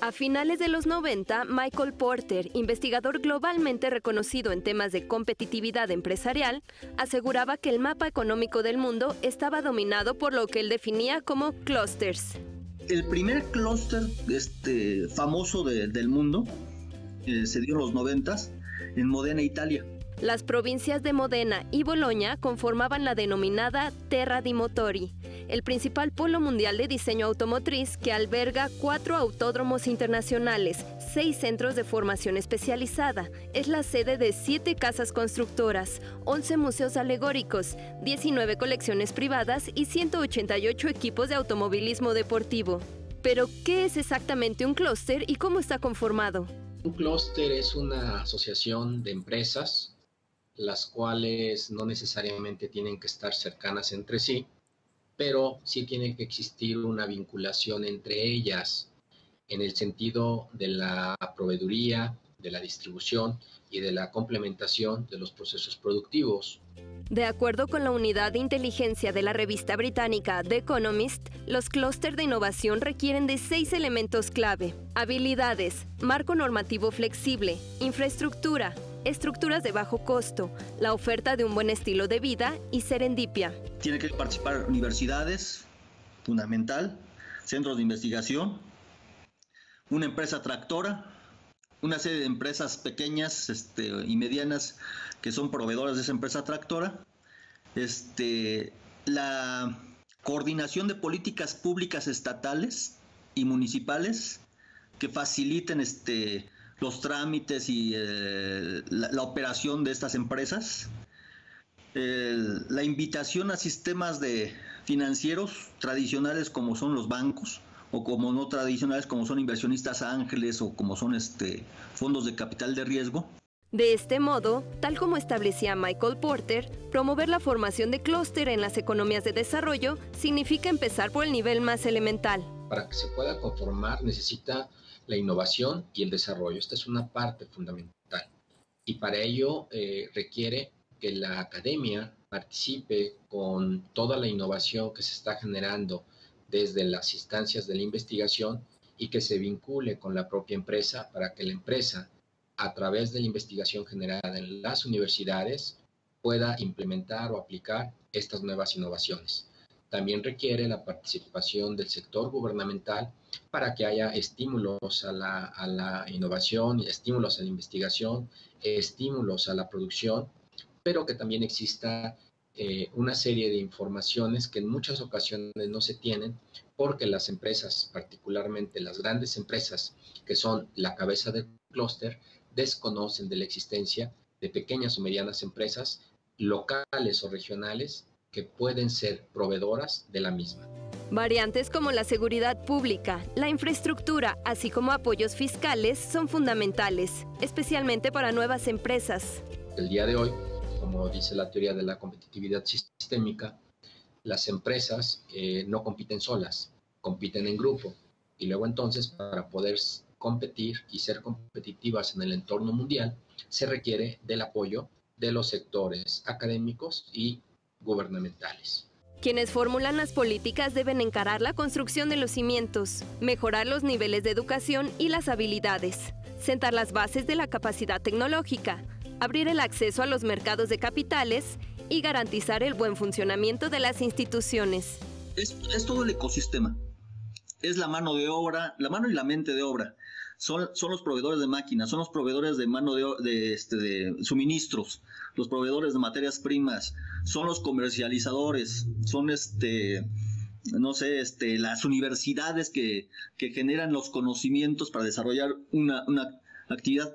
A finales de los 90, Michael Porter, investigador globalmente reconocido en temas de competitividad empresarial, aseguraba que el mapa económico del mundo estaba dominado por lo que él definía como clusters. El primer clúster este, famoso del mundo eh, se dio en los 90 en Modena, Italia. Las provincias de Modena y Boloña conformaban la denominada Terra di Motori, el principal polo mundial de diseño automotriz que alberga cuatro autódromos internacionales, seis centros de formación especializada, es la sede de siete casas constructoras, 11 museos alegóricos, 19 colecciones privadas y 188 equipos de automovilismo deportivo. Pero, ¿qué es exactamente un clúster y cómo está conformado? Un clúster es una asociación de empresas las cuales no necesariamente tienen que estar cercanas entre sí, pero sí tiene que existir una vinculación entre ellas en el sentido de la proveeduría, de la distribución y de la complementación de los procesos productivos. De acuerdo con la unidad de inteligencia de la revista británica The Economist, los clústeres de innovación requieren de seis elementos clave. Habilidades, marco normativo flexible, infraestructura, estructuras de bajo costo, la oferta de un buen estilo de vida y serendipia. Tiene que participar universidades, fundamental, centros de investigación, una empresa tractora, una serie de empresas pequeñas este, y medianas que son proveedoras de esa empresa tractora, este, la coordinación de políticas públicas estatales y municipales que faciliten este, los trámites y eh, la, operación de estas empresas, la invitación a sistemas de financieros tradicionales como son los bancos o como no tradicionales como son inversionistas ángeles o como son este fondos de capital de riesgo. De este modo, tal como establecía Michael Porter, promover la formación de clúster en las economías de desarrollo significa empezar por el nivel más elemental. Para que se pueda conformar necesita la innovación y el desarrollo. Esta es una parte fundamental. Y para ello eh, requiere que la academia participe con toda la innovación que se está generando desde las instancias de la investigación y que se vincule con la propia empresa para que la empresa, a través de la investigación generada en las universidades, pueda implementar o aplicar estas nuevas innovaciones. También requiere la participación del sector gubernamental para que haya estímulos a la, innovación, estímulos a la investigación, estímulos a la producción, pero que también exista eh, una serie de informaciones que en muchas ocasiones no se tienen porque las empresas, particularmente las grandes empresas que son la cabeza del clúster, desconocen de la existencia de pequeñas o medianas empresas locales o regionales que pueden ser proveedoras de la misma. Variantes como la seguridad pública, la infraestructura, así como apoyos fiscales son fundamentales, especialmente para nuevas empresas. El día de hoy, como dice la teoría de la competitividad sistémica, las empresas eh, no compiten solas, compiten en grupo. Y luego entonces, para poder competir y ser competitivas en el entorno mundial, se requiere del apoyo de los sectores académicos y gubernamentales. Quienes formulan las políticas deben encarar la construcción de los cimientos, mejorar los niveles de educación y las habilidades, sentar las bases de la capacidad tecnológica, abrir el acceso a los mercados de capitales y garantizar el buen funcionamiento de las instituciones. Es, es todo el ecosistema. Es la mano de obra, la mano y la mente de obra son, son los proveedores de máquinas, son los proveedores de mano de, este, de suministros, los proveedores de materias primas, son los comercializadores, son este no sé, este, las universidades que, que generan los conocimientos para desarrollar una, una actividad.